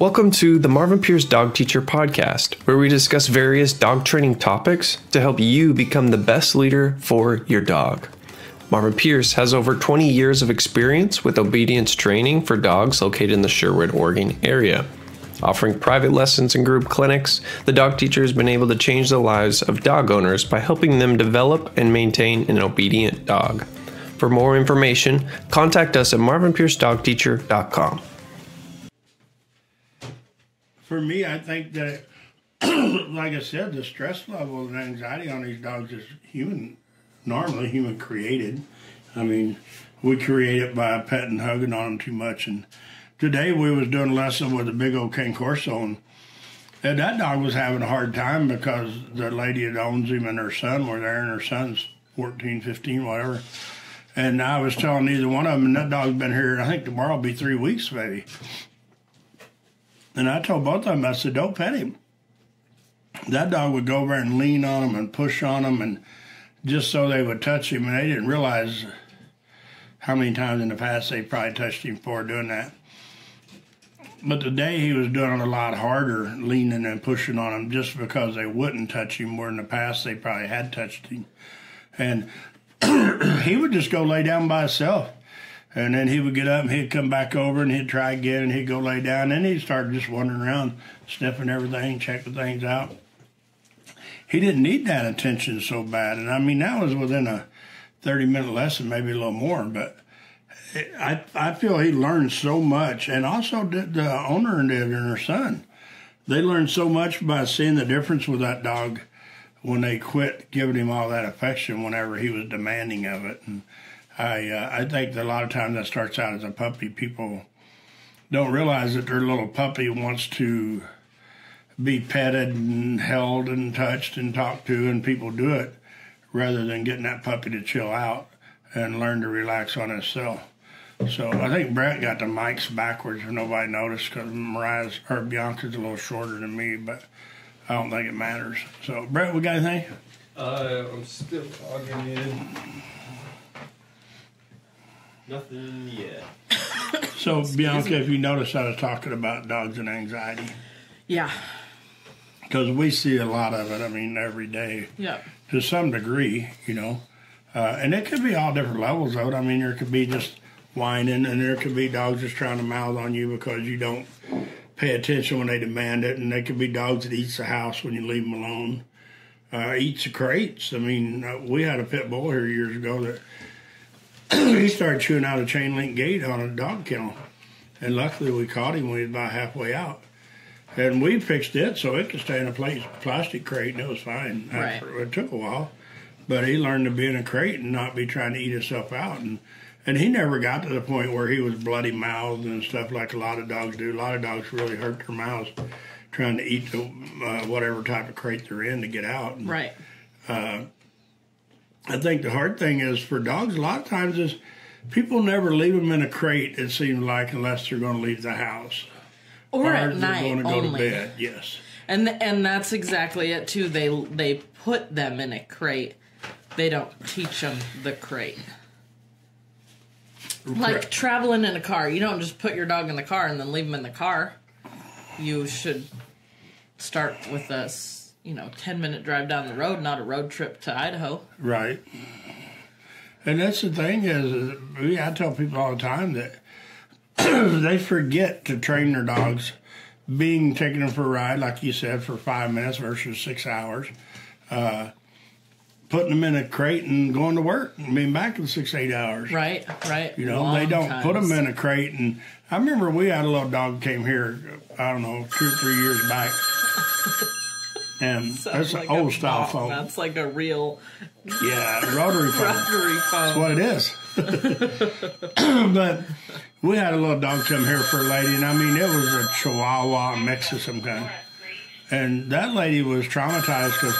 Welcome to the Marvin Pierce Dog Teacher Podcast, where we discuss various dog training topics to help you become the best leader for your dog. Marvin Pierce has over 20 years of experience with obedience training for dogs located in the Sherwood, Oregon area. Offering private lessons and group clinics, the dog teacher has been able to change the lives of dog owners by helping them develop and maintain an obedient dog. For more information, contact us at marvinpiercedogteacher.com. For me, I think that, like I said, the stress level and anxiety on these dogs is human, normally human created. I mean, we create it by petting, hugging on them too much. And today we was doing a lesson with a big old Cane Corso, and, and that dog was having a hard time because the lady that owns him and her son were there, and her son's 14, 15, whatever. And I was telling either one of them, and that dog's been here, I think tomorrow will be three weeks, maybe. And I told both of them, I said, don't pet him. That dog would go over and lean on him and push on him, and just so they would touch him. And they didn't realize how many times in the past they probably touched him for doing that. But today he was doing it a lot harder, leaning and pushing on him just because they wouldn't touch him, where in the past they probably had touched him. And he would just go lay down by himself. And then he would get up and he'd come back over and he'd try again and he'd go lay down. And he'd start just wandering around, sniffing everything, checking things out. He didn't need that attention so bad. And I mean, that was within a 30 minute lesson, maybe a little more. But I, I feel he learned so much. And also did the owner and her son. They learned so much by seeing the difference with that dog when they quit giving him all that affection whenever he was demanding of it. And I uh, I think that a lot of times that starts out as a puppy. People don't realize that their little puppy wants to be petted and held and touched and talked to, and people do it rather than getting that puppy to chill out and learn to relax on itself. So I think Brett got the mics backwards if nobody noticed because Mariah's or Bianca's a little shorter than me, but I don't think it matters. So Brett, we got anything? Uh, I'm still logging in. Nothing yet. So Bianca, if you notice, I was talking about dogs and anxiety Yeah. because we see a lot of it. I mean, every day Yeah. to some degree, you know, uh, and it could be all different levels of it. I mean, there could be just whining, and there could be dogs just trying to mouth on you because you don't pay attention when they demand it, and there could be dogs that eats the house when you leave them alone. Uh, eats the crates. I mean, uh, we had a pit bull here years ago that he started chewing out a chain link gate on a dog kennel, and luckily we caught him when he was about halfway out. And we fixed it so it could stay in a place, plastic crate, and it was fine. Right. It took a while, but he learned to be in a crate and not be trying to eat himself out. And and he never got to the point where he was bloody mouthed and stuff like a lot of dogs do. A lot of dogs really hurt their mouths trying to eat the uh, whatever type of crate they're in to get out. And, Right. I think the hard thing is for dogs. A lot of times is people never leave them in a crate. It seems like unless they're going to leave the house Or at they're night going to go only. to bed. Yes. And and that's exactly it too. They they put them in a crate. They don't teach them the crate. Like traveling in a car, you don't just put your dog in the car and then leave them in the car. You should start with a s- you know ten minute drive down the road, not a road trip to Idaho. Right. And that's the thing is, is we, I tell people all the time that they forget to train their dogs being taking them for a ride, like you said, for five minutes versus six hours. Uh, putting them in a crate and going to work and being back in six, eight hours. Right, right. You know, they don't put them in a crate. And I remember we had a little dog came here, I don't know, two or three years back. And that's an old style phone. That's like a real Yeah, rotary phone. rotary phone. That's what it is. but we had a little dog come here for a lady, and I mean, it was a Chihuahua mix of some kind. And that lady was traumatized because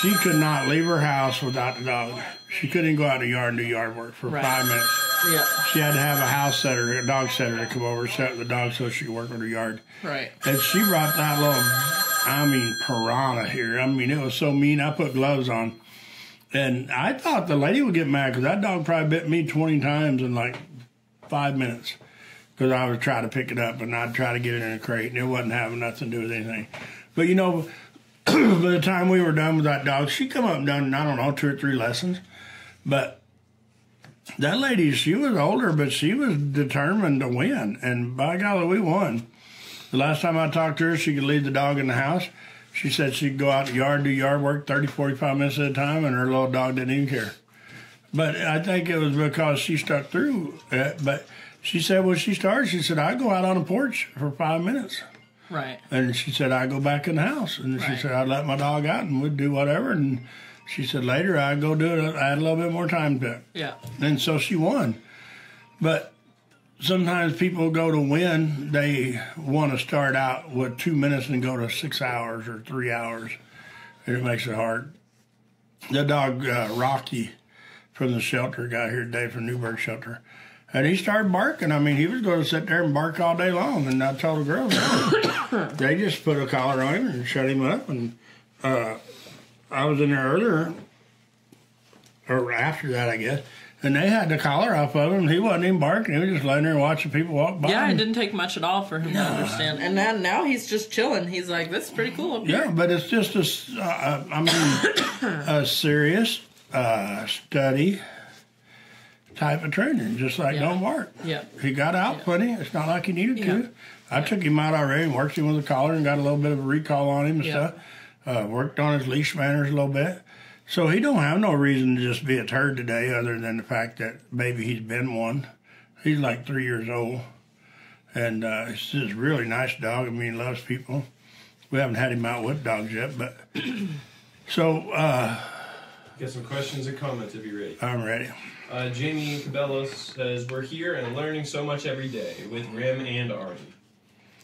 she could not leave her house without the dog. She couldn't go out in the yard and do yard work for Right. five minutes. Yeah, She had to have a house setter, a dog setter to come over, set the dog so she could work in her yard. right. And she brought that little, I mean, piranha here. I mean, it was so mean. I put gloves on. And I thought the lady would get mad because that dog probably bit me 20 times in like five minutes. because I would try to pick it up and I'd try to get it in a crate and it wasn't having nothing to do with anything. But you know, by the time we were done with that dog, she come up and done I don't know two or three lessons, but that lady she was older, but she was determined to win, and by golly, we won. The last time I talked to her, she could leave the dog in the house. She said she'd go out the yard, do yard work 30, 45 minutes at a time, and her little dog didn't even care. But I think it was because she stuck through it. But she said when she started, she said, I go out on the porch for five minutes. Right. And she said, I go back in the house. And she said, I'd let my dog out and we'd do whatever. And she said, later I'd go do it. I had a little bit more time to it. Yeah. And so she won. But sometimes people go to win, they want to start out with two minutes and go to six hours or three hours. It makes it hard. The dog, uh, Rocky, from the shelter, got here today from Newberg Shelter. And he started barking. I mean, he was going to sit there and bark all day long. And I told the girls, they just put a collar on him and shut him up. And uh, I was in there earlier, or after that, I guess. And they had the collar off of him. He wasn't even barking. He was just laying there watching people walk by. Yeah, it didn't take much at all for him to understand. And now, now he's just chilling. He's like, "This is pretty cool." Up here. Yeah, but it's just a, s- uh, uh, I mean, a serious uh, study type of training, just like Yeah. don't bark. Yeah. He got out plenty. It's not like he needed Yeah. to. I took him out already and worked him with a collar and got a little bit of a recall on him and Yeah. stuff. Uh, worked on his leash manners a little bit. So he don't have no reason to just be a turd today other than the fact that maybe he's been one. He's like three years old. And uh, it's just a really nice dog. I mean, he loves people. We haven't had him out with dogs yet, but so uh, Get some questions and comments if you're ready. I'm ready. Uh, Jamie Cabello says, We're here and learning so much every day with Rim and Arlie.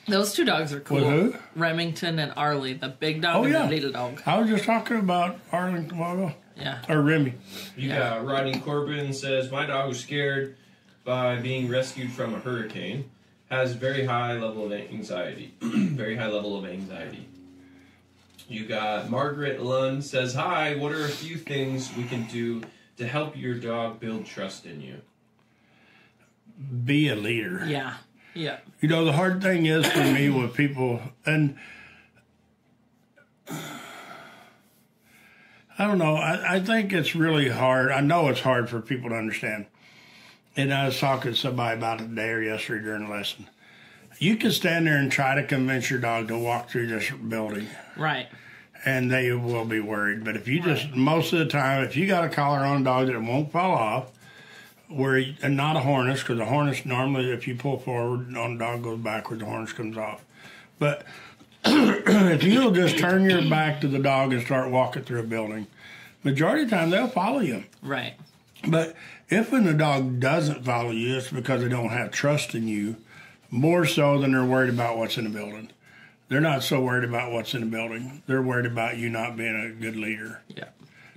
Those two dogs are cool. With who? Remington and Arlie, the big dog Oh, and yeah. the little dog. I was just talking about Arlington a. Yeah. Or Remy. You Yeah. got Rodney Corbin says, My dog was scared by being rescued from a hurricane. Has very high level of anxiety. very high level of anxiety. You got Margaret Lund says, Hi, what are a few things we can do to help your dog build trust in you? Be a leader. Yeah. Yeah. You know, the hard thing is for me with people, and I don't know, I, I think it's really hard. I know it's hard for people to understand. And I was talking to somebody about it today or yesterday during a lesson. You can stand there and try to convince your dog to walk through this building, Right. and they will be worried. But if you just, most of the time, if you got a collar on a dog that won't fall off, where and not a harness because the harness normally if you pull forward on the dog goes backward the harness comes off. But if you'll just turn your back to the dog and start walking through a building majority of the time they'll follow you. Right. but if when the dog doesn't follow you it's because they don't have trust in you more so than they're worried about what's in the building. They're not so worried about what's in the building. They're worried about you not being a good leader. Yeah.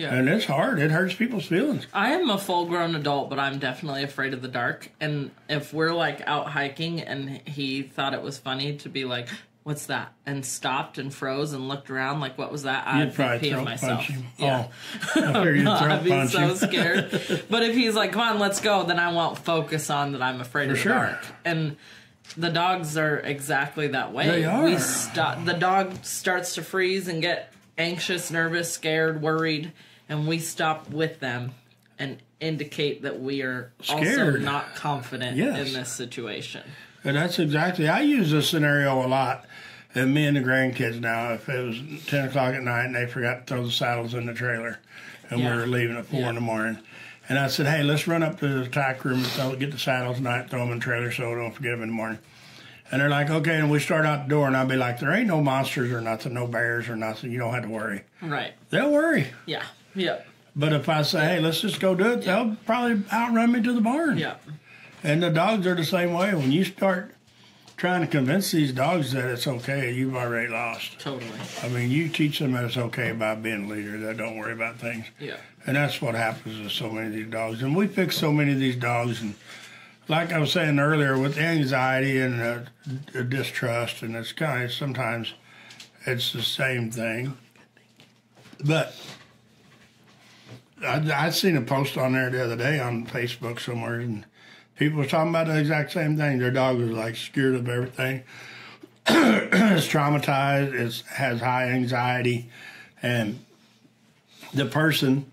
Yeah. and it's hard it hurts people's feelings I am a full grown adult, but I'm definitely afraid of the dark. And if we're like out hiking and he thought it was funny to be like, What's that? And stopped and froze and looked around like, What was that? I'd probably throat myself. Yeah. oh I figured you'd throat I'd be so scared. but if he's like, Come on, let's go, then I won't focus on that I'm afraid of the sure. dark. And the dogs are exactly that way. They are. We stop the dog starts to freeze and get anxious, nervous, scared, worried, and we stop with them and indicate that we are also not confident Yes. in this situation. And that's exactly. I use this scenario a lot. And me and the grandkids now, if it was ten o'clock at night and they forgot to throw the saddles in the trailer, and Yeah. we were leaving at four in the morning, and I said, "Hey, let's run up to the tack room and throw, get the saddles tonight, throw them in the trailer, so we don't forget them in the morning." And they're like, "Okay." And we start out the door, and I'll be like, "There ain't no monsters or nothing, no bears or nothing. You don't have to worry." Right. They'll worry. Yeah. Yep. But if I say, "Hey, let's just go do it," they'll probably outrun me to the barn. Yeah. And the dogs are the same way. When you start trying to convince these dogs that it's okay, you've already lost. Totally. I mean, you teach them that it's okay about being a leader, that don't worry about things. Yeah. And that's what happens with so many of these dogs. And we fix so many of these dogs. And like I was saying earlier, with anxiety and uh, d- distrust, and it's kind of sometimes it's the same thing. But I, I seen a post on there the other day on Facebook somewhere, and People were talking about the exact same thing. Their dog was like scared of everything. it's traumatized. It has high anxiety, and the person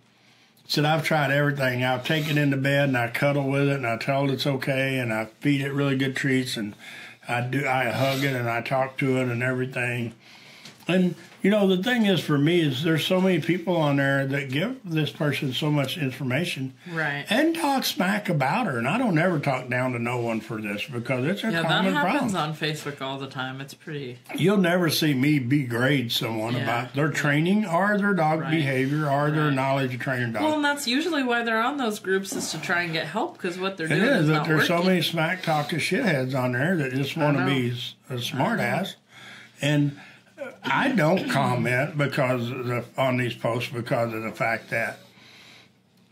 said, "I've tried everything. I've taken it into bed and I cuddle with it and I tell it it's okay and I feed it really good treats and I do I hug it and I talk to it and everything." And you know, the thing is for me is there's so many people on there that give this person so much information, Right. And talk smack about her. And I don't ever talk down to no one for this because it's a Yeah, that common happens problem. on Facebook all the time. It's pretty. You'll never see me degrade someone Yeah. about their training or their dog Right. behavior or their knowledge of training dogs. Well, and that's usually why they're on those groups is to try and get help because what they're It doing is is that not there's so working. many smack talking shitheads on there that just want to be a smart ass. And I don't comment because of the, on these posts because of the fact that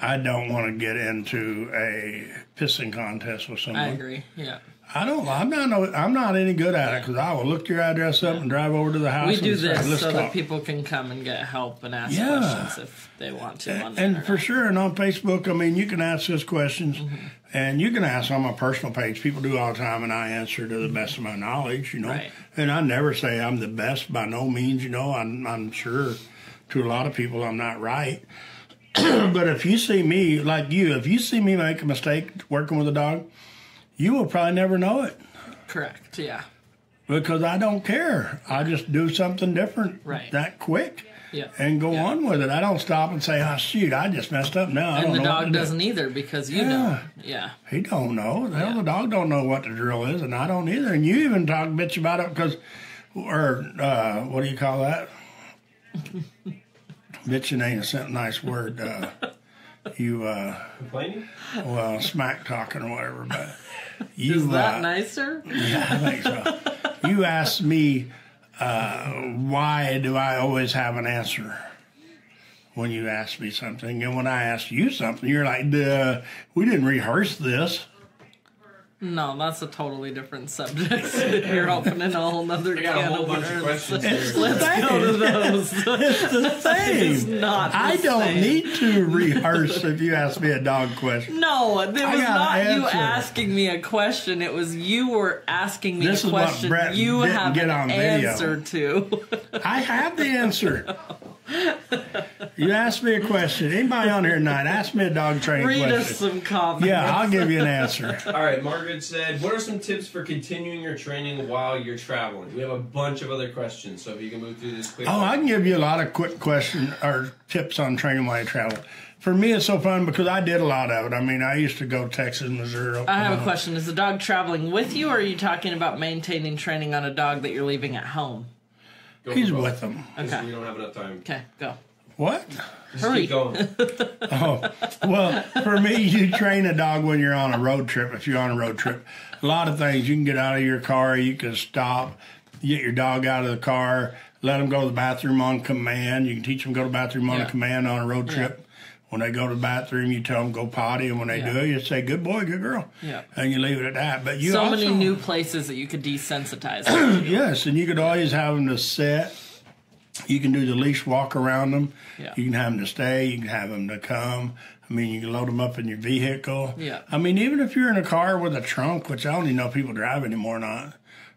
I don't want to get into a pissing contest with someone. I agree. Yeah. I don't. I'm not. No, I'm not any good at it because I will look your address up and drive over to the house. We do and say, this so talk. that people can come and get help and ask Yeah. questions if they want to. on And for sure, and on Facebook, I mean, you can ask us questions, Mm-hmm. And you can ask on my personal page. People do all the time, and I answer to the mm-hmm. best of my knowledge, you know. Right. And I never say I'm the best by no means, you know. I'm, I'm sure to a lot of people I'm not right. but if you see me, like you, if you see me make a mistake working with a dog, you will probably never know it Correct. Yeah. because I don't care. I just do something different Right. that quick Yeah. and go Yeah. on with it. I don't stop and say, "Oh shoot, I just messed up now." I And don't the know what to dog doesn't either because you Yeah. know. Yeah. He don't know. The hell, Yeah. the dog don't know what the drill is, and I don't either. And you even talk bitch about it because, or uh, what do you call that? Bitching ain't a sen- nice word. Uh, you uh, Complaining? well, smack talking or whatever. But you, Is that uh, nicer? yeah, I think so. you asked me uh, why do I always have an answer when you ask me something, and when I ask you something, you're like, "Duh, "We didn't rehearse this." No, that's a totally different subject. You're opening a whole nother I got a can whole of bunch of worms. questions It's here. the same. Go to those. It's the same. It's not the I don't same. need to rehearse if you ask me a dog question. No, it was I got not an you answer. asking me a question. It was you were asking me This a is what question Brett you didn't have get an on video. answer to. I have the answer. You ask me a question. Anybody on here tonight, ask me a dog training question. Read us some comments. Yeah, I'll give you an answer. All right, Margaret said, "What are some tips for continuing your training while you're traveling?" We have a bunch of other questions, so if you can move through this quickly. Oh, I can give you a lot of quick question or tips on training while you travel. For me, it's so fun because I did a lot of it. I mean, I used to go Texas, Missouri. I have a question. Is the dog traveling with you, or are you talking about maintaining training on a dog that you're leaving at home? Go He's for with them. Okay. We don't have enough time. Okay, go. What? Just Hurry. keep going. Oh, well, for me, you train a dog when you're on a road trip. If you're on a road trip, a lot of things you can get out of your car. You can stop, get your dog out of the car, let them go to the bathroom on command. You can teach them to go to the bathroom on Yeah. a command on a road trip. When they go to the bathroom, you tell them go potty, and when they Yeah. do, you say good boy, good girl, Yeah. and you leave it at that. But you so also, many new places that you could desensitize. them. Yes, and you could always have them to sit. You can do the leash walk around them. Yeah. You can have them to stay. You can have them to come. I mean, you can load them up in your vehicle. Yeah. I mean, even if you're in a car with a trunk, which I don't even know if people drive anymore or not,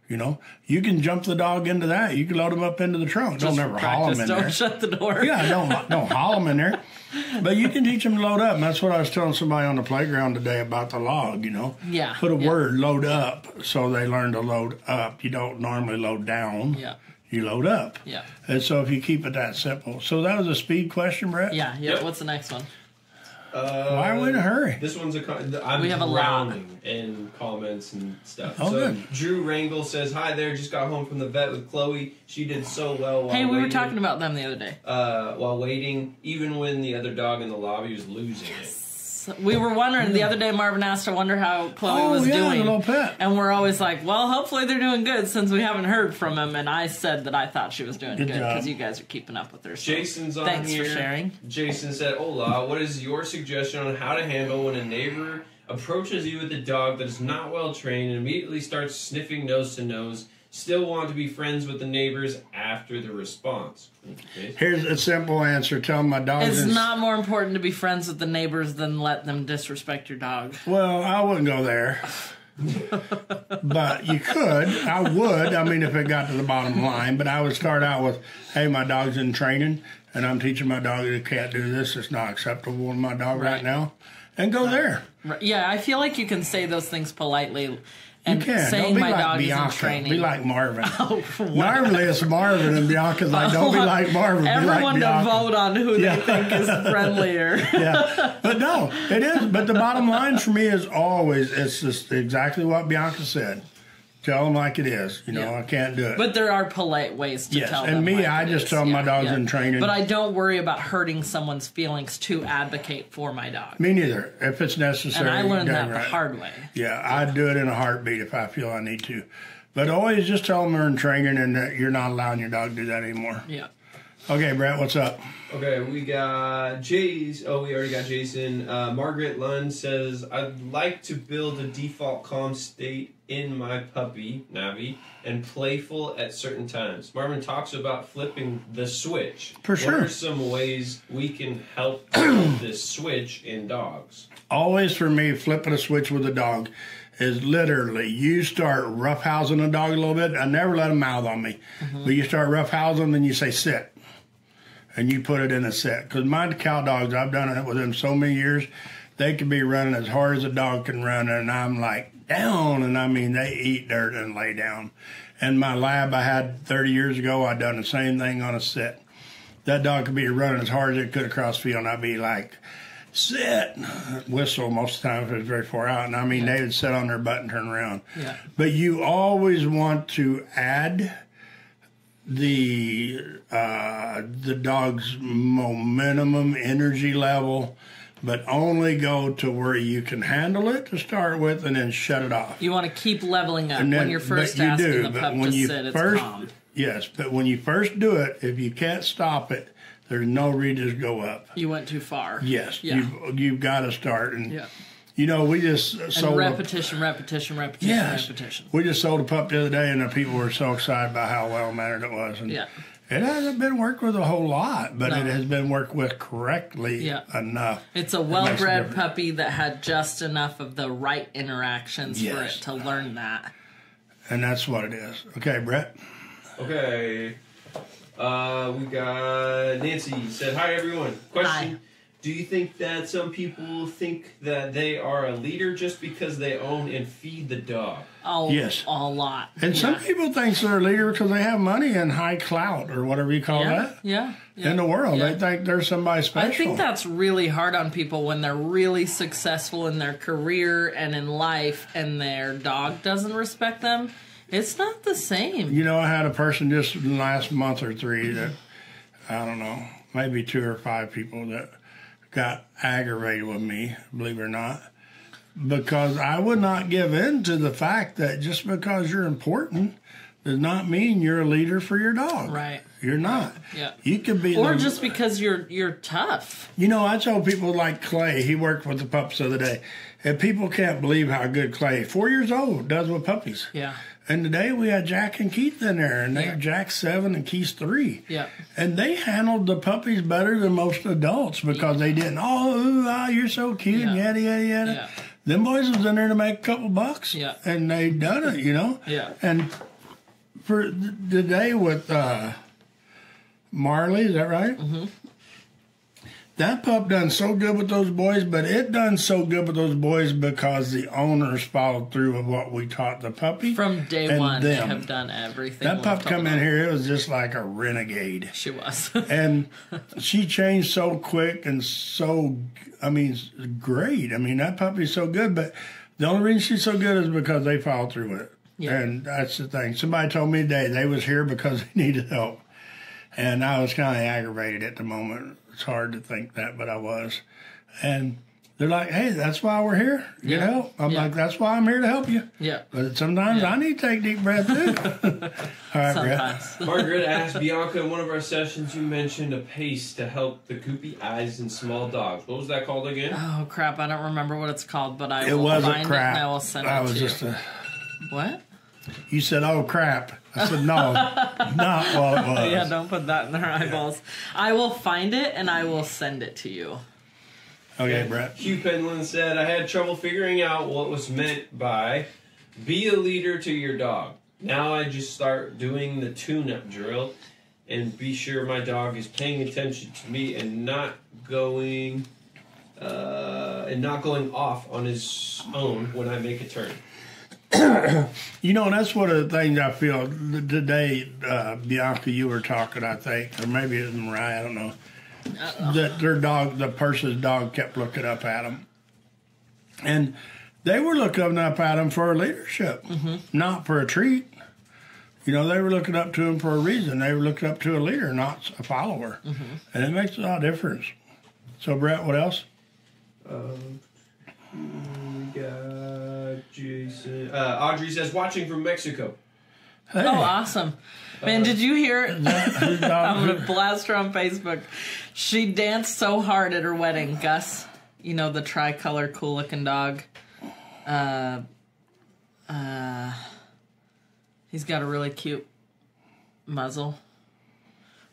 you know, you can jump the dog into that. You can load them up into the trunk. Just don't ever haul them in don't there. shut the door. Yeah, don't don't haul them in there. But you can teach them to load up, and that's what I was telling somebody on the playground today about the log. You know, Yeah, put a yeah. word load up, so they learn to load up. You don't normally load down. Yeah. You load up. Yeah. And so if you keep it that simple, so that was a speed question, Brett. Yeah, yeah. Yep. What's the next one? Uh, Why are we in a hurry? This one's a. con- I'm We have a lot. drowning in comments and stuff. Oh, so good. Drew Rangel says, "Hi there. Just got home from the vet with Chloe. She did so well. While Hey, we were waiting, talking about them the other day. uh, while waiting, even when the other dog in the lobby was losing it. We were wondering the other day. Marvin asked, "I wonder how Chloe Oh, was yeah, doing." the little pet. And we're always like, "Well, hopefully they're doing good since we haven't heard from him." And I said that I thought she was doing Good good because you guys are keeping up with her. So Jason's on thanks here. for sharing. Jason said, "Hola. What is your suggestion on how to handle when a neighbor approaches you with a dog that is not well trained and immediately starts sniffing nose to nose, still want to be friends with the neighbors after the response. Okay. Here's a simple answer. Tell my dog. It's not more important to be friends with the neighbors than let them disrespect your dog. Well, I wouldn't go there. but you could. I would. I mean, if it got to the bottom line. But I would start out with, hey, my dog's in training, and I'm teaching my dog that it can't do this. It's not acceptable to my dog right, Right. now. And go there. Right. Yeah, I feel like you can say those things politely. And You can. saying Don't be my like dog is in Bianca. training. Be like Marvin. Oh, it's Marvin, and Bianca's like, don't be oh, like Marvin. Be like Everyone to Bianca. vote on who Yeah. they think is friendlier. yeah, but no, it is. But the bottom line for me is always it's just exactly what Bianca said. Tell them like it is. You know, Yeah. I can't do it. But there are polite ways to tell them. Yes, tell and them. me, like I just is. tell my dog's in training. But I don't worry about hurting someone's feelings to advocate for my dog. me neither. If it's necessary. And I learned that the hard way. Yeah, I'd do it in a heartbeat if I feel I need to. But always just tell them they're in training and that you're not allowing your dog to do that anymore. Yeah. Okay, Brett, what's up? Okay, we got Jay's. Oh, we already got Jason. Uh, Margaret Lund says, I'd like to build a default calm state in my puppy, Navi, and playful at certain times. Marvin talks about flipping the switch. For sure. What are some ways we can help this switch in dogs? always for me flipping a switch with a dog is literally you start roughhousing a dog a little bit. I never let him mouth on me, but you start roughhousing, then you say sit, and you put it in a sit. Because my cow dogs, I've done it with them so many years, they can be running as hard as a dog can run, and I'm like down, and I mean they eat dirt and lay down. And my lab I had 30 years ago, I done the same thing on a sit. That dog could be running as hard as it could across the field, and I'd be like, sit, whistle most of the time if it was very far out. And I mean, they would sit on their butt and turn around. Yeah. But you always want to add the uh, the dog's momentum energy level, but only go to where you can handle it to start with, and then shut it off. You want to keep leveling up then- when you're first you asking do, the pup when to you sit. It's calm. Yes, but when you first do it, if you can't stop it, there's no reason to go up. You went too far. Yes, Yeah. you've you've got to start, and Yeah. You know we just And sold. a- repetition, repetition, repetition, Yes. repetition. We just sold a pup the other day, and the people were so excited about how well mannered it was. And Yeah. It hasn't been worked with a whole lot, but No. it has been worked with correctly Yeah. enough. It's a well-bred puppy that had just enough of the right interactions for it to learn that. And that's what it is. Okay, Brett. Okay. Uh, we got Nancy said, Hi everyone. Question. Hi. Do you think that some people think that they are a leader just because they own and feed the dog? Oh, Yes. a lot. And some people think they're a leader because they have money and high clout or whatever you call yeah, that yeah, yeah. in the world. Yeah. They think they're somebody special. I think that's really hard on people when they're really successful in their career and in life and their dog doesn't respect them. It's not the same. You know, I had a person just last month or three that I don't know, maybe two or five people that got aggravated with me, believe it or not, because I would not give in to the fact that just because you're important does not mean you're a leader for your dog. Right. You're not. Yeah. You could be Or the- just because you're you're tough. You know, I tell people like Clay, he worked with the pups the other day, and people can't believe how good Clay, four years old, does with puppies. Yeah. And today we had Jack and Keith in there, and they Yeah. Jack's seven and Keith's three. Yeah. And they handled the puppies better than most adults because they didn't. Oh, ooh, ah, you're so cute, and Yeah. yada yada yada. Yeah. Them boys was in there to make a couple bucks. Yeah. And they done it, you know. Yeah. And for the with uh, Marley, is that right? Mm-hmm. That pup done so good with those boys, but it done so good with those boys because the owners followed through with what we taught the puppy. From day one, they them. have done everything. That pup come in here, it was just like a renegade. She was. And she changed so quick and so, I mean, great. I mean, that puppy's so good, but the only reason she's so good is because they followed through with it. Yeah. And that's the thing. Somebody told me today they was here because they needed help. And I was kind of aggravated at the moment. It's hard to think that, but I was. And they're like, hey, that's why we're here. Get Yeah. help. I'm Yeah. like, that's why I'm here to help you. yeah. But sometimes I need to take deep breath too. All right, Brett. Margaret asked Bianca in one of our sessions, you mentioned a pace to help the goopy eyes in small dogs. What was that called again? Oh crap! I don't remember what it's called, but I It will wasn't find crap. it and I will send it I to was you. just a, What? You said, "Oh crap!" I said, "No, not while it was." Yeah, don't put that in their eyeballs. I will find it and I will send it to you. Okay, Brett. Hugh Penland said, I had trouble figuring out what was meant by be a leader to your dog. Now I just start doing the tune up drill and be sure my dog is paying attention to me and not going uh, and not going off on his own when I make a turn. You know, that's one of the things I feel today. Uh, Bianca, you were talking, I think, or maybe it was Mariah. I don't know. That their dog, the person's dog, kept looking up at them, and they were looking up at him for leadership, not for a treat. You know, they were looking up to him for a reason. They were looking up to a leader, not a follower, and it makes a lot of difference. So, Brett, what else? Um, we got Jason. Uh, Audrey says, watching from Mexico. Hey, Oh, awesome. Man, did you hear? whose I'm going to blast her on Facebook. She danced so hard at her wedding, Gus. You know, the tricolor, cool looking dog. Uh, uh, he's got a really cute muzzle.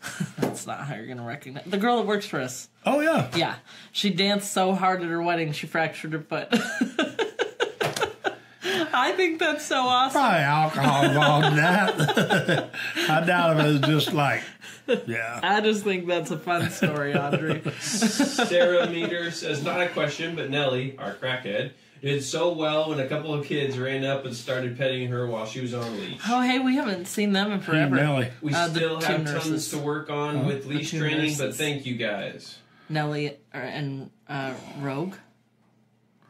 That's not how you're going to recognize. The girl that works for us. oh yeah, Yeah. She danced so hard at her wedding, she fractured her foot. I think that's so awesome. probably alcohol involved in that. I doubt if it was just like, yeah. I just think that's a fun story, Audrey. Sarah Meter says, not a question, but Nellie, our crackhead, did so well when a couple of kids ran up and started petting her while she was on a leash. Oh, hey, we haven't seen them in forever. Nelly. We Uh, still have tons nurses. to work on with leash two training, but thank you guys. Nellie uh, and uh, Rogue,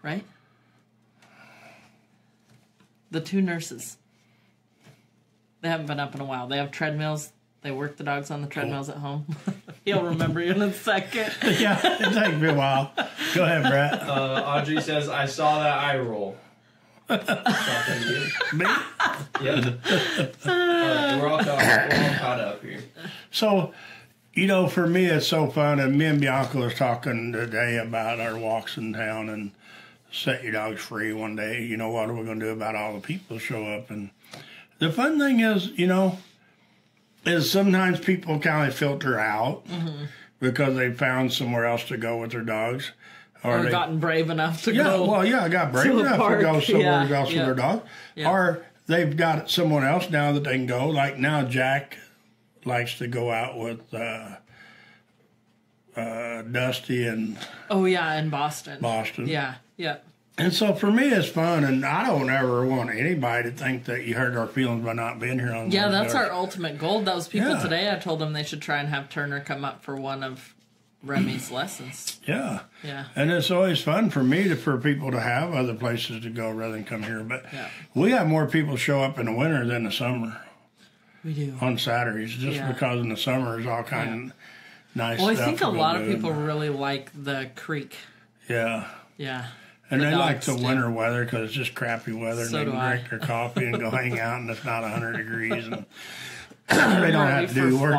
right? The two nurses. They haven't been up in a while. They have treadmills. They work the dogs on the treadmills at home. He'll remember you in a second. Yeah, it takes me a while. Go ahead, Brett. Uh, Audrey says, I saw that eye roll. Talking to you. Me? Yeah. Alright, we're all caught, we're all caught up here. So, you know, for me, it's so fun. And me and Bianca was talking today about our walks in town and set your dogs free one day. You know, what are we going to do about all the people show up? And the fun thing is, you know, is sometimes people kind of filter out because they found somewhere else to go with their dogs. Or they, gotten brave enough to yeah, go. well, yeah, I got brave to enough to go somewhere yeah, else yeah. with their dog. Yeah. Or they've got someone else now that they can go. Like now, Jack likes to go out with uh, uh, Dusty and oh, yeah, in Boston. Boston. Yeah, yeah. And so for me, it's fun, and I don't ever want anybody to think that you hurt our feelings by not being here on. Yeah, that's our ultimate goal. Those people Yeah. today, I told them they should try and have Turner come up for one of Remy's lessons. Yeah. Yeah. And it's always fun for me to for people to have other places to go rather than come here. But Yeah. we have more people show up in the winter than the summer We do. on Saturdays, just Yeah. because in the summer there's all kind of nice. Well, I think a lot of people really like the creek. Yeah. Yeah. And The they like the do. winter weather because it's just crappy weather, So and they can I. drink their coffee and go hang out, and it's not hundred degrees, and they don't have to do work.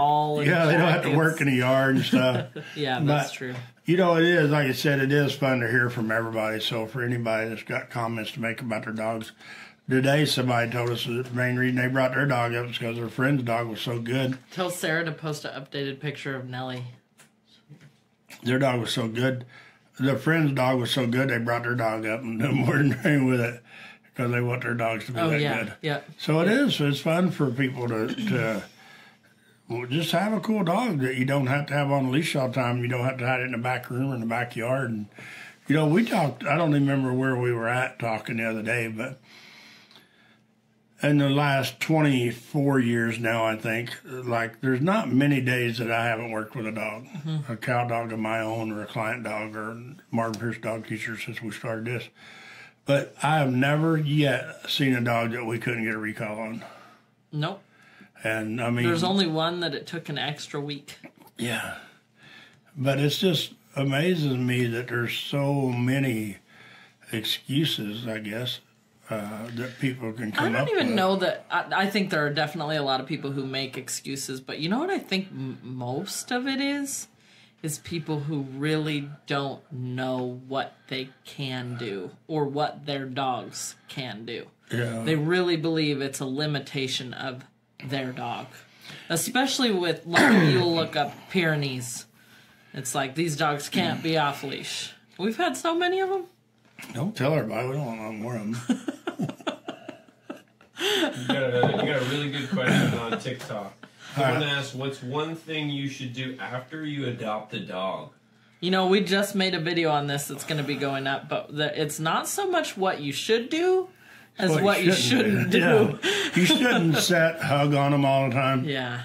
Yeah, they don't have to work in the yard and stuff. Yeah, that's But- true. You know, it is like I said, it is fun to hear from everybody. So for anybody that's got comments to make about their dogs, today somebody told us that the main reason they brought their dog up is because their friend's dog was so good. Tell Sarah to post an updated picture of Nellie. Their dog was so good. Their friend's dog was so good they brought their dog up and did more than anything with it because they want their dogs to be Oh that yeah, good. yeah. So it is. It's fun for people to to well, just have a cool dog that you don't have to have on a leash all the time. You don't have to hide it in the back room or in the backyard. And you know, we talked. I don't even remember where we were at talking the other day, but in the last twenty four years now, I think like there's not many days that I haven't worked with a dog, mm-hmm. a cow dog of my own, or a client dog, or Marvin Pierce dog teacher since we started this. But I have never yet seen a dog that we couldn't get a recall on. Nope. And I mean, There's only one that it took an extra week. yeah, but it's just amazes me that there's so many excuses. I guess uh, that people can come I don't even with. know that. I, I think there are definitely a lot of people who make excuses, but you know what I think m- most of it is? is people who really don't know what they can do or what their dogs can do. Yeah. They really believe it's a limitation of their dog. Especially with like you'll look up Pyrenees. It's like these dogs can't be off leash. We've had so many of them. Don't tell everybody. We don't want no more of them. You got, a, you got a really good question on TikTok. I Someone Alright. asked, "What's one thing you should do after you adopt a dog?" You know, we just made a video on this that's going to be going up, but the, it's not so much what you should do as what, you shouldn't do. Yeah. You shouldn't set hug on them all the time. Yeah.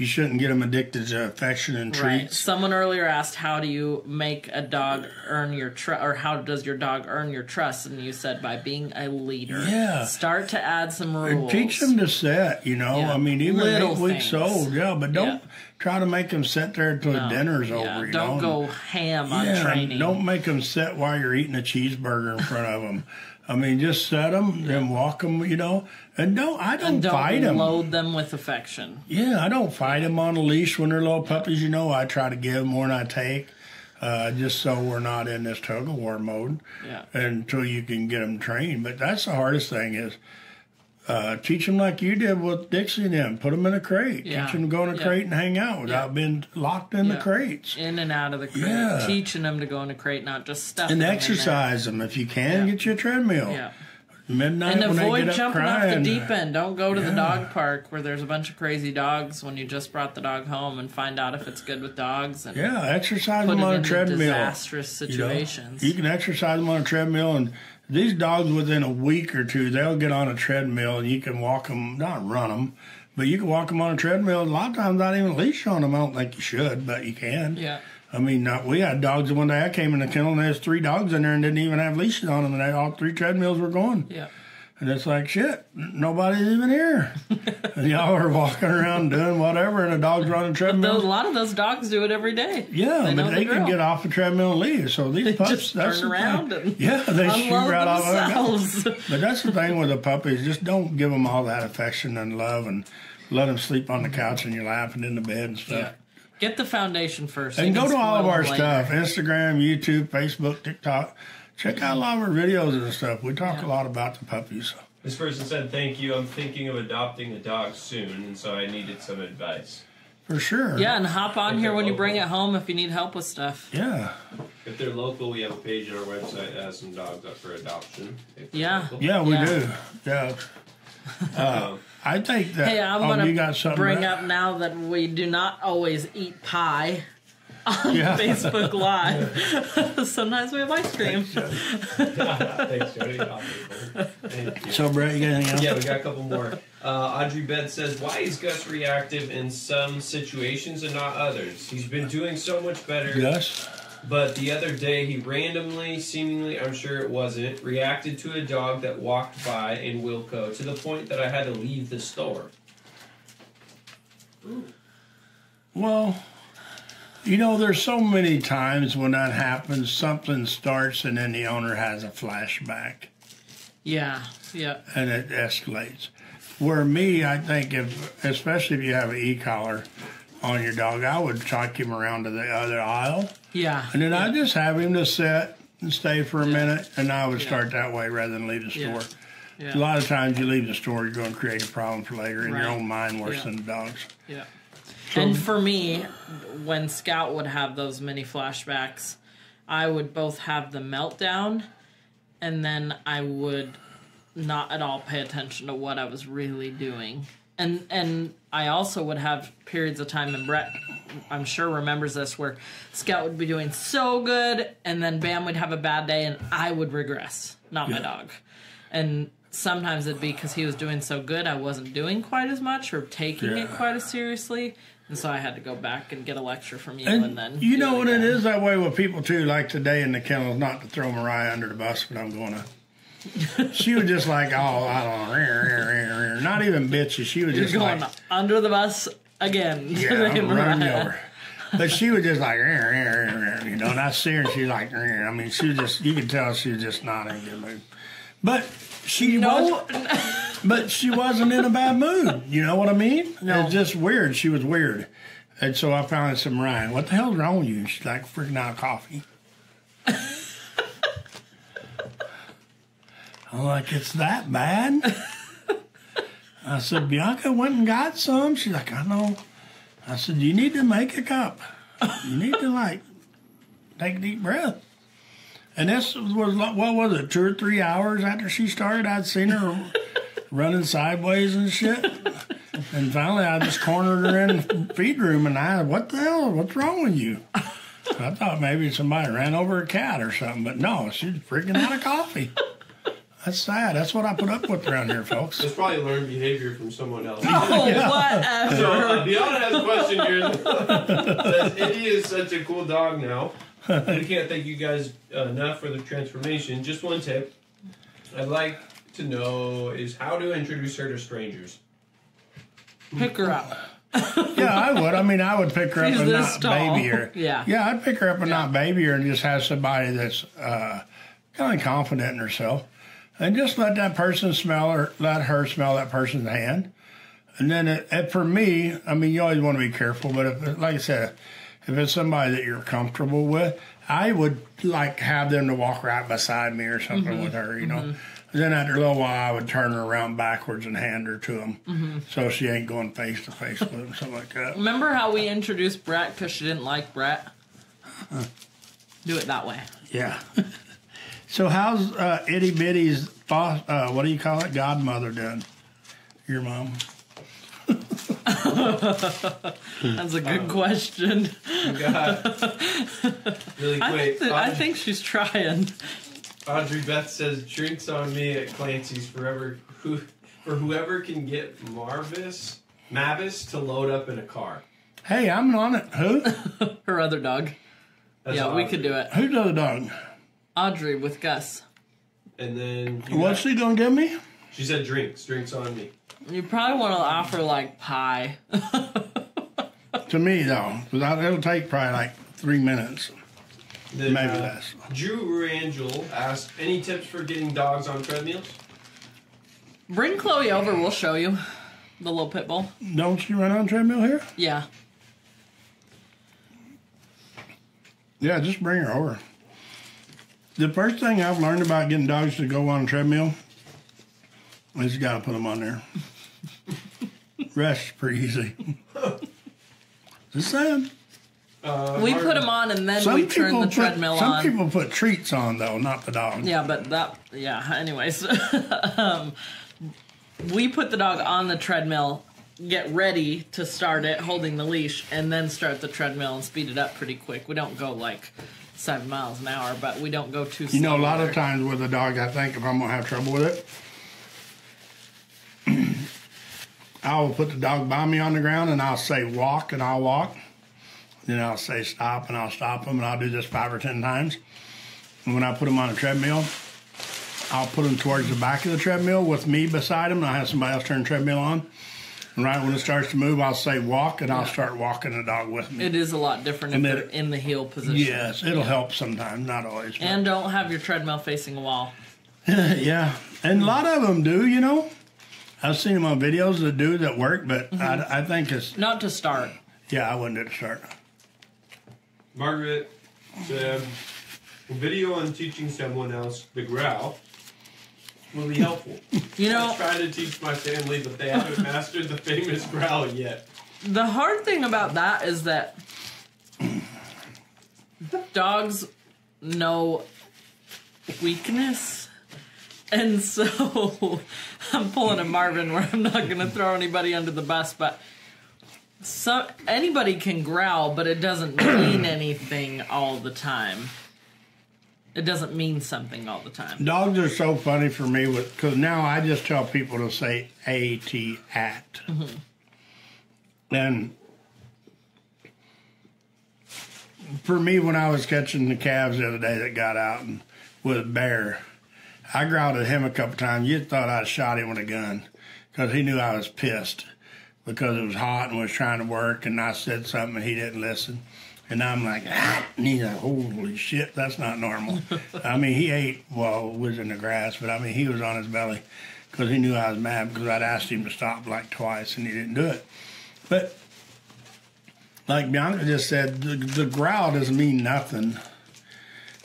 You shouldn't get them addicted to affection and treats. Right. Someone earlier asked, "How do you make a dog earn your trust, or how does your dog earn your trust?" And you said by being a leader. Yeah. Start to add some And rules. teach them to sit, you know. Yeah. I mean, even Little eight weeks things. old, yeah. But don't Yeah. try to make them sit there until No. dinner's Yeah, over. You Don't know? go ham on training. Don't make them sit while you're eating a cheeseburger in front of them. I mean, just set them, then walk them, you know. And don't I don't, and don't fight them. load them with affection. Yeah, I don't fight them on a leash when they're little puppies. You know, I try to give more than I take, uh, just so we're not in this tug of war mode Yeah. until you can get them trained. But that's the hardest thing is uh, teach them like you did with Dixie and them. Put them in a crate. Yeah. Teach them to go in a Yeah. crate and hang out without being locked in the crates. In and out of the crate. Yeah. Teaching them to go in a crate, not just stuff. And exercise them if you can. Get you a treadmill. Yeah. Midnight And avoid jumping off the deep end. Don't go to the dog park where there's a bunch of crazy dogs when you just brought the dog home and find out if it's good with dogs and Yeah, exercise them on a treadmill. disastrous You know, situations. You can exercise them on a treadmill, and these dogs within a week or two, they'll get on a treadmill, and you can walk them, not run them, but you can walk them on a treadmill. A lot of times, not even a leash on them. I don't think you should, but you can. yeah. I mean, not, we had dogs one day. I came in the kennel, and there's three dogs in there, and didn't even have leashes on them, and they, all three treadmills were going. Yeah. And it's like shit. Nobody's even here. y'all are walking around doing whatever, and the dog's running Those, a lot of those dogs do it every day. Yeah, They but the they can get off the treadmill and leave. So these pups, just that's turn the around thing. and yeah, they shoot right off. of. But that's the thing with the puppies. Just don't give them all that affection and love, and let them sleep on the couch in your lap and in the bed and stuff. yeah. Get the foundation first. And go to all of our them stuff. Instagram, YouTube, Facebook, TikTok. Check out a lot of our videos and stuff. We talk Yeah. a lot about the puppies. This person said, "Thank you. I'm thinking of adopting a dog soon, and so I needed some advice." For sure. Yeah, and hop on Think here they're when you bring it home if you need help with stuff. Yeah. If they're local, we have a page on our website that has some dogs up for adoption. Yeah. local. Yeah, we Yeah. do. Yeah. Um, I think that. Hey, I'm oh, gonna you got something bring back? up now that we do not always eat pie on Yeah. Facebook Live. Sometimes we have ice cream. Thanks, Jody. Thank you. So, Brett, you got anything else? Yeah, we got a couple more. Uh, Audrey Bed says, "Why is Gus reactive in some situations and not others? He's been doing so much better. Gus? But the other day, he randomly, seemingly, I'm sure it wasn't, reacted to a dog that walked by in Wilco to the point that I had to leave the store. Well, you know, there's so many times when that happens, something starts and then the owner has a flashback Yeah, yeah, and it escalates. Where me, I think if, especially if you have an e-collar on your dog, I would take him around to the other aisle yeah. and then I just have him to sit and stay for a minute and I would Yeah. start that way rather than leave the store. Yeah. A lot of times you leave the store, you're going to create a problem for later in your own mind worse Yeah. than the dog's. Yeah. And for me, when Scout would have those mini flashbacks, I would both have the meltdown and then I would not at all pay attention to what I was really doing. And and I also would have periods of time and Brett I'm sure remembers this where Scout would be doing so good and then Bam would have a bad day and I would regress, not my dog. And sometimes it'd be because he was doing so good I wasn't doing quite as much or taking it quite as seriously. And so I had to go back and get a lecture from you and, And then you know what it again. is that way with people too. Like today in the kennels, not to throw Mariah under the bus, but I'm going to. She was just like, oh, I don't know, rah, rah, rah, rah. not even bitchy. She was You're just going like, under the bus again. yeah, I'm running over. But she was just like, you know, and I see her and she's like. I mean, she was just, you could tell she was just not in a good mood. But she No, was, but she wasn't in a bad mood. You know what I mean? It No. was just weird. She was weird. And so I finally said, Ryan, what the hell's wrong with you? She's like, freaking out of coffee. I'm like, it's that bad? I said, Bianca went and got some. She's like, I know. I said, you need to make a cup. You need to like take a deep breath. And this was what was it, two or three hours after she started? I'd seen her running sideways and shit. And finally, I just cornered her in the feed room, and I, what the hell? What's wrong with you? I thought maybe somebody ran over a cat or something, but no, she's freaking out of coffee. That's sad. That's what I put up with around here, folks. It's probably learned behavior from someone else. Oh, whatever. So uh, Bianca has a question here. Says Indy is such a cool dog now. We can't thank you guys enough for the transformation. Just one tip I'd like to know is how to introduce her to strangers. Pick her up. Yeah, I would. I mean, I would pick her up and not tall. baby her. Yeah. Yeah, I'd pick her up and not baby her and just have somebody that's uh, kind of confident in herself. And just let that person smell her, let her smell that person's hand. And then it, it, for me, I mean, you always want to be careful, but if, like I said, if it's somebody that you're comfortable with, I would like have them to walk right beside me or something Mm-hmm. with her, you know. And then after a little while, I would turn her around backwards and hand her to them, Mm-hmm. so she ain't going face to face with them, something like that. Remember how we introduced Brett because she didn't like Brett? Do it that way. Yeah. so how's uh, itty bitty's? Uh, what do you call it? Godmother doing? Your mom? That's a good um, question. God. Really I quick. think, that, I think she's trying. Audrey Beth says drinks on me at Clancy's forever. Who for whoever can get Marvis Mavis to load up in a car. Hey, I'm on it. Who? Her other dog. That's yeah, we could do it. Who's the other dog? Audrey with Gus. And then you What's got- she gonna give me? She said drinks, drinks on me. You probably want to offer like pie. To me though, 'cause I- it'll take probably like three minutes, Then, maybe uh, less. Drew Rangel asked, any tips for getting dogs on treadmills? Bring Chloe over. We'll show you the little pit bull. Don't you run on treadmill here? Yeah. Yeah, just bring her over. The first thing I've learned about getting dogs to go on a treadmill is just gotta put them on there. Rest pretty easy. Just saying. Uh, We put them on and then Some we turn people the put, treadmill some on. people put treats on though, not the dog. Yeah, but that yeah. Anyways, um, we put the dog on the treadmill, get ready to start it, holding the leash, and then start the treadmill and speed it up pretty quick. We don't go like seven miles an hour, but we don't go too. You know, a slow lot of times with a dog, I think if I'm gonna have trouble with it, I will put the dog by me on the ground and I'll say walk and I'll walk. Then I'll say stop and I'll stop him and I'll do this five or ten times. And when I put him on a treadmill, I'll put him towards the back of the treadmill with me beside him and I'll have somebody else turn the treadmill on. And right when it starts to move, I'll say walk and I'll start walking the dog with me. It is a lot different if And they're in the heel position. yes, it'll help sometimes, not always. but- And don't have your treadmill facing a wall. Yeah, and a lot of them do. You know, I've seen them on videos that do that work, but Mm-hmm. I, I think it's Not to start. yeah. I wouldn't at the start. Margaret said, a video on teaching someone else the growl will be helpful. You know, I try to teach my family, but they haven't mastered the famous growl yet. The hard thing about that is that dogs know weakness. And so I'm pulling a Marvin where I'm not going to throw anybody under the bus, but so anybody can growl, but it doesn't mean anything all the time. It doesn't mean something all the time. Dogs are so funny for me with because now I just tell people to say at at, and for me when I was catching the calves the other day that got out and with a bear, I growled at him a couple times. You thought I'd shot him with a gun because he knew I was pissed because it was hot and was trying to work and I said something and he didn't listen. And I'm like, ah, and he's like, holy shit, that's not normal. I mean, he ate while it was in the grass, but I mean, he was on his belly because he knew I was mad because I'd asked him to stop like twice and he didn't do it. But like Bianca just said, the, the growl doesn't mean nothing.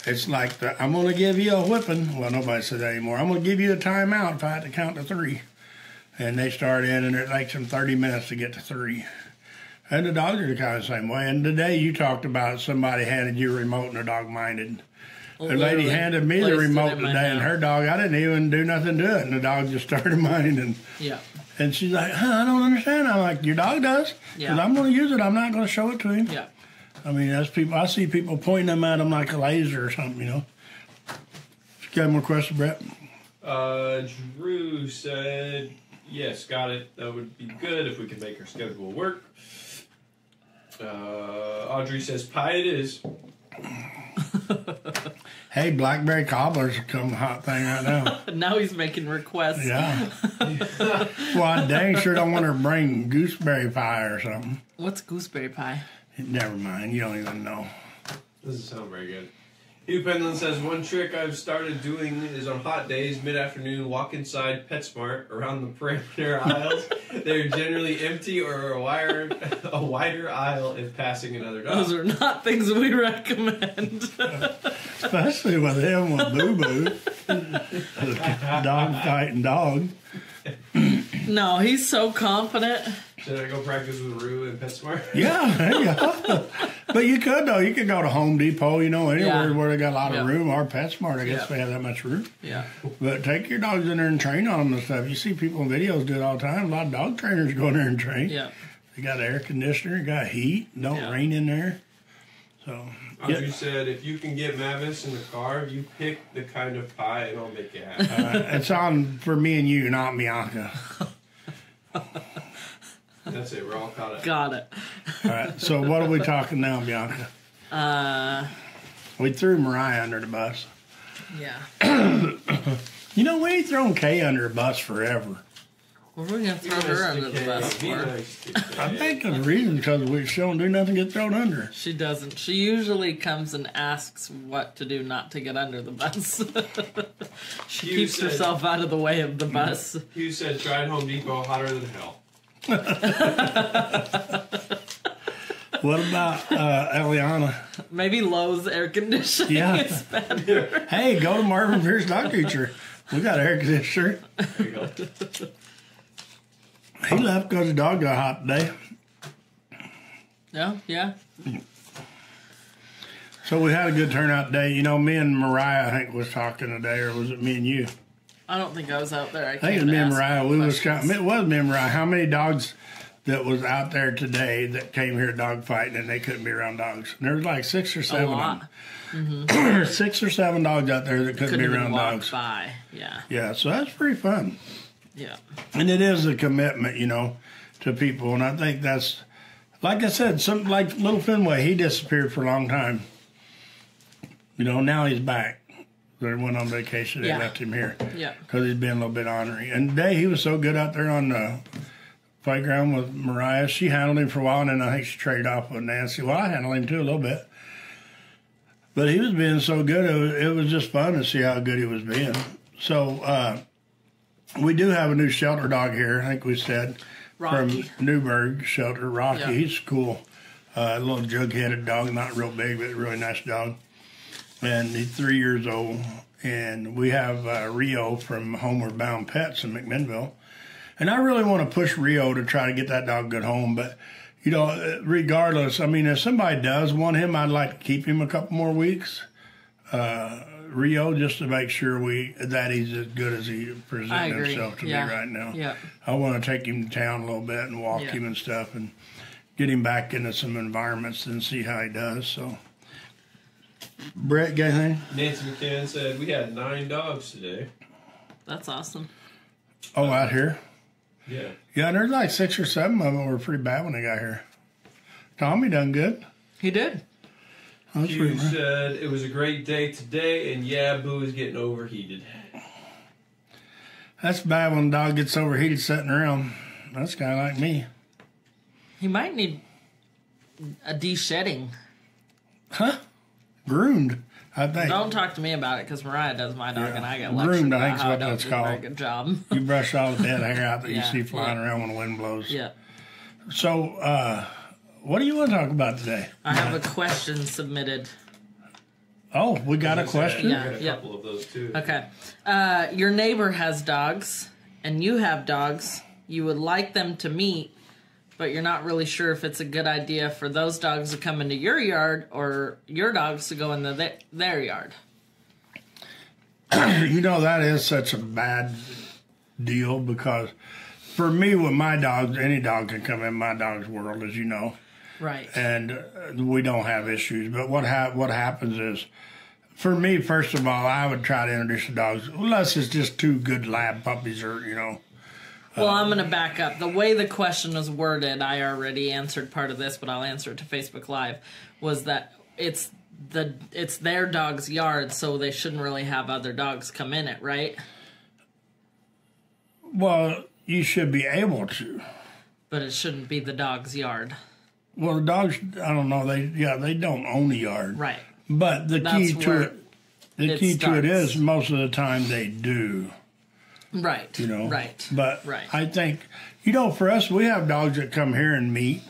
It's like the, I'm going to give you a whipping. Well, nobody said that anymore. I'm going to give you a timeout if I had to count to three. And they start in, and it takes them 30 minutes to get to three. And the dogs are kind of the same way. And today you talked about somebody handed you a remote and the dog minded. The lady handed me the remote today, and her dog, I didn't even do nothing to it, and the dog just started minding. Yeah. And she's like, huh, I don't understand. I'm like, your dog does. Because Yeah. I'm going to use it. I'm not going to show it to him. Yeah. I mean, that's people. I see people pointing them at him like a laser or something, you know. You got more questions, Brett? Uh, Drew said, yes, got it. That would be good if we could make our schedule work. Uh, Audrey says, pie it is. Hey, blackberry cobblers come hot thing right now. Now he's making requests. Yeah. well, I dang sure don't want to bring gooseberry pie or something. What's gooseberry pie? Never mind. You don't even know. Doesn't sound very good. Hugh Pendleton says one trick I've started doing is on hot days, mid afternoon, walk inside PetSmart around the perimeter aisles. They're generally empty or a wire a wider aisle if passing another dog. Those are not things we recommend. Especially with him with Boo Boo. dog fighting dog. no, he's so confident. Should I go practice with Rue and PetSmart? Yeah, there you go. But you could though. You could go to Home Depot, you know, anywhere Yeah. where they got a lot Yeah. of room. Or PetSmart, I guess Yeah. they have that much room. Yeah. But take your dogs in there and train on them and stuff. You see people in videos do it all the time. A lot of dog trainers go in there and train. Yeah. They got air conditioner, got heat, don't Yeah. rain in there. So Audrey yeah. said, if you can get Mavis in the car, you pick the kind of pie and I'll make it happen. uh, it's on for me and you, not Bianca. That's it. We're all caught up. Got it. All right. So what are we talking now, Bianca? Uh, We threw Mariah under the bus. yeah. You know, we ain't thrown Kay under a bus forever. What are we gonna throw her under the bus Be for? I nice to Kay. think the reason because we she don't do nothing, get thrown under. She doesn't. She usually comes and asks what to do not to get under the bus. she You keeps said- herself out of the way of the bus. Hugh said, try at Home Depot, hotter than hell. What about uh, Eliana? Maybe Lowe's air conditioning Yeah. is better. Hey, go to Marvin Pierce Dog Teacher. We got air conditioner. There you go. He left because the dog got hot today. Yeah, yeah. So we had a good turnout day. You know, me and Mariah, I think, was talking today, or was it me and you? I don't think I was out there. I, I think it was. We was. It was me and Mariah. How many dogs that was out there today that came here dog fighting and they couldn't be around dogs? And there was like six or a seven. lot. Of them. six or seven dogs out there that couldn't, Couldn't be around dogs. by. Yeah, Yeah, so that's pretty fun. yeah. And it is a commitment, you know, to people. And I think that's, like I said, something like Little Fenway, he disappeared for a long time. You know, now he's back. They went on vacation. They Yeah. left him here Yeah. because he's been a little bit ornery. And today he was so good out there on the playground with Mariah. She handled him for a while, and then I think she traded off with Nancy. Well, I handled him too a little bit. But he was being so good, it was, it was just fun to see how good he was being. So, uh, we do have a new shelter dog here, I think we said, Rocky. from Newberg Shelter. Rocky, Yeah. he's cool. Uh, a little jug headed dog, not real big, but a really nice dog. And he's three years old. And we have uh, Rio from Homeward Bound Pets in McMinnville. And I really want to push Rio to try to get that dog good home. But, you know, regardless, I mean, if somebody does want him, I'd like to keep him a couple more weeks. Uh, Rio, just to make sure we that he's as good as he presents himself to yeah. be right now. Yeah. I want to take him to town a little bit and walk Yeah. him and stuff and get him back into some environments and see how he does. So, Brett, got anything? Nancy McCann said, we had nine dogs today. That's awesome. Oh, out here? Yeah. Yeah, there's like six or seven of them were pretty bad when they got here. Tommy done good. He did. That's Hugh pretty, said, it was a great day today, and yeah, Boo is getting overheated. that's bad when the dog gets overheated sitting around. That's kind of like me. He might need a de-shedding. Huh? Groomed, I think. Don't talk to me about it because Mariah does my dog Yeah. and I get Groomed, lectured I about think's how I what don't that's do a very called. good job. You brush all the dead hair out that you see flying yeah. around when the wind blows. yeah. So, uh, What do you want to talk about today? I have a question submitted. Oh, we got a question. Yeah. I got a couple of those too. Okay. Uh, your neighbor has dogs, and you have dogs. You would like them to meet, but you're not really sure if it's a good idea for those dogs to come into your yard or your dogs to go into their, their yard. You know that is such a bad deal because for me, with my dogs, any dog can come in my dog's world, as you know. Right. and uh, we don't have issues. But what ha- what happens is, for me, first of all, I would try to introduce the dogs unless it's just two good lab puppies or you know. Well, I'm going to back up. The way the question was worded, I already answered part of this, but I'll answer it to Facebook Live. Was that it's the it's their dog's yard, so they shouldn't really have other dogs come in it, right? Well, you should be able to. But it shouldn't be the dog's yard, Well, the dogs, I don't know. They yeah, they don't own the yard, right? but the That's key to it, the it key to it is most of the time they do. Right. you know. Right. But Right. I think, you know, for us, we have dogs that come here and meet,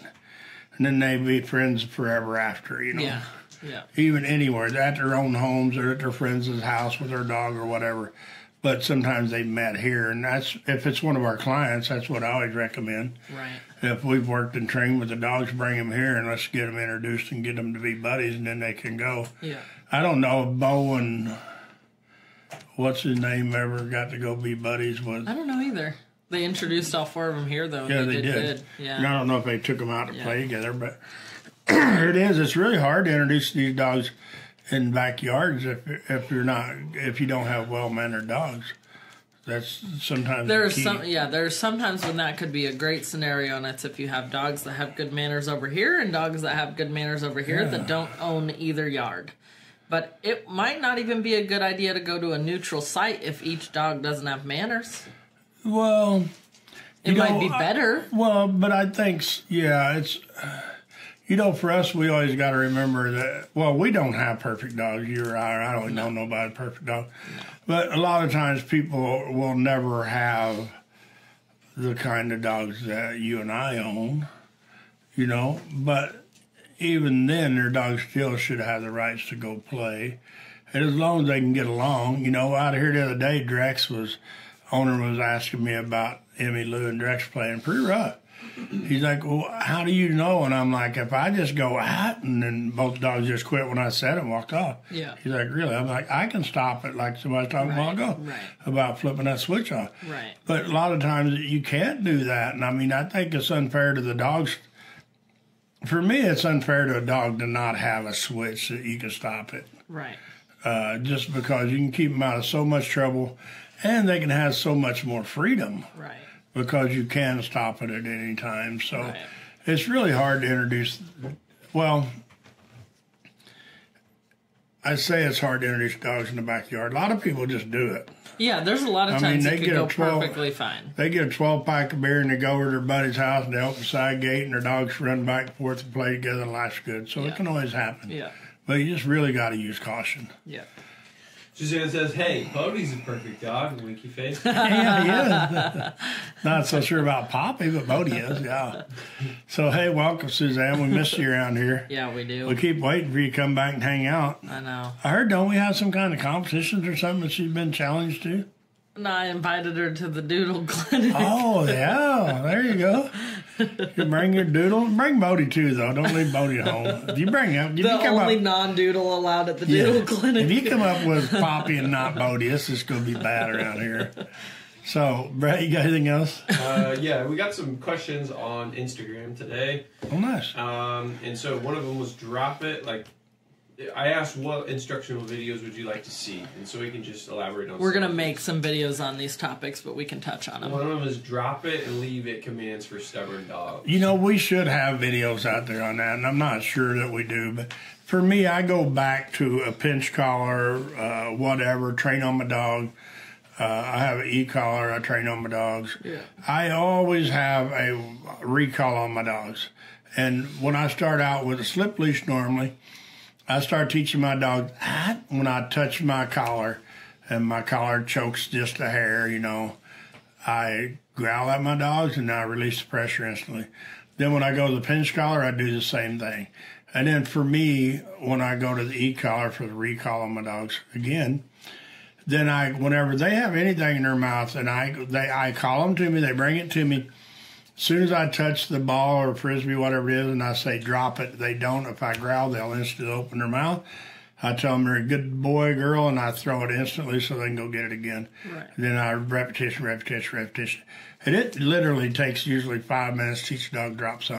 and then they be friends forever after. You know. Yeah. Yeah. Even anywhere, they're at their own homes or at their friends' house with their dog or whatever. But sometimes they met here, and that's if it's one of our clients. That's what I always recommend. Right. If we've worked and trained with the dogs, bring them here and let's get them introduced and get them to be buddies, and then they can go. Yeah. I don't know if Bo and what's his name ever got to go be buddies with. I don't know either. They introduced all four of them here, though. Yeah, they, did. Good. Yeah. And I don't know if they took them out to Yeah. play together, but it is. It's really hard to introduce these dogs in backyards if if you're not if you don't have well mannered dogs. That's sometimes There's key. some, yeah. There's sometimes when that could be a great scenario, and it's if you have dogs that have good manners over here and dogs that have good manners over here Yeah. that don't own either yard. But it might not even be a good idea to go to a neutral site if each dog doesn't have manners. Well, It might know, be I- better. well, but I think yeah, it's. You know, for us, we always got to remember that. Well, we don't have perfect dogs. You or I, or I don't know nobody perfect dog, but a lot of times people will never have the kind of dogs that you and I own. You know, but even then, their dogs still should have the rights to go play, and as long as they can get along. You know, out here the other day, Drex was owner was asking me about Emmy Lou and Drex playing pretty rough. He's like, well, how do you know? And I'm like, if I just go out and then both dogs just quit when I said it and walked off. Yeah. He's like, really? I'm like, I can stop it like somebody was talking a while ago right. about flipping that switch off. Right. But a lot of times you can't do that. And I mean, I think it's unfair to the dogs. For me, it's unfair to a dog to not have a switch that you can stop it. Right. Uh, just because you can keep them out of so much trouble and they can have so much more freedom Right. because you can stop it at any time. So Right. it's really hard to introduce. Well, I say it's hard to introduce dogs in the backyard. A lot of people just do it. Yeah, there's a lot of I times mean, it they could get a go 12 perfectly fine. They get a 12 pack of beer and they go over to their buddy's house and they open the side gate and their dogs run back and forth and play together and life's good. So Yeah. it can always happen. Yeah. But you just really got to use caution. Yeah. Suzanne says, "Hey, Bodie's a perfect dog." Winky face. yeah, yeah. Not so sure about Poppy, but Bodie is, yeah. So, hey, welcome, Suzanne. We missed you around here. Yeah, we do. We keep waiting for you to come back and hang out. I know. I heard, don't we have some kind of competitions or something that she's been challenged to? No, I invited her to the doodle clinic. Oh, yeah. There you go. You bring your doodle. Bring Bodie too, though. Don't leave Bodie at home. If you bring him, if the you come only up, non-doodle allowed at the yeah. doodle clinic. if you come up with Poppy and not Bodie, this is going to be bad around here. So, Brett, you got anything else? uh, yeah, we got some questions on Instagram today. Oh, nice. Um, and so one of them was drop it. Like, I asked what instructional videos would you like to see, and so we can just elaborate on. We're gonna of make some videos on these topics, but we can touch on them. One of them is drop it and leave it commands for stubborn dogs. You know, we should have videos out there on that, and I'm not sure that we do. But for me, I go back to a pinch collar, uh, whatever, train on my dog. Uh, I have an e-collar. I train on my dogs. Yeah. I always have a recall on my dogs. And when I start out with a slip leash normally, I start teaching my dog ah, when I touch my collar and my collar chokes just a hair, you know, I growl at my dogs, and I release the pressure instantly. Then when I go to the pinch collar, I do the same thing. And then for me, when I go to the e collar for the recall on my dogs, again, then I, whenever they have anything in their mouth, and I they I call them to me, they bring it to me. As soon as I touch the ball or frisbee, whatever it is, and I say drop it, they don't. If I growl, they'll instantly open their mouth. I tell them they're a good boy, girl, and I throw it instantly so they can go get it again. Right. And then I repetition, repetition, repetition. And it literally takes usually five minutes to teach a dog drop something.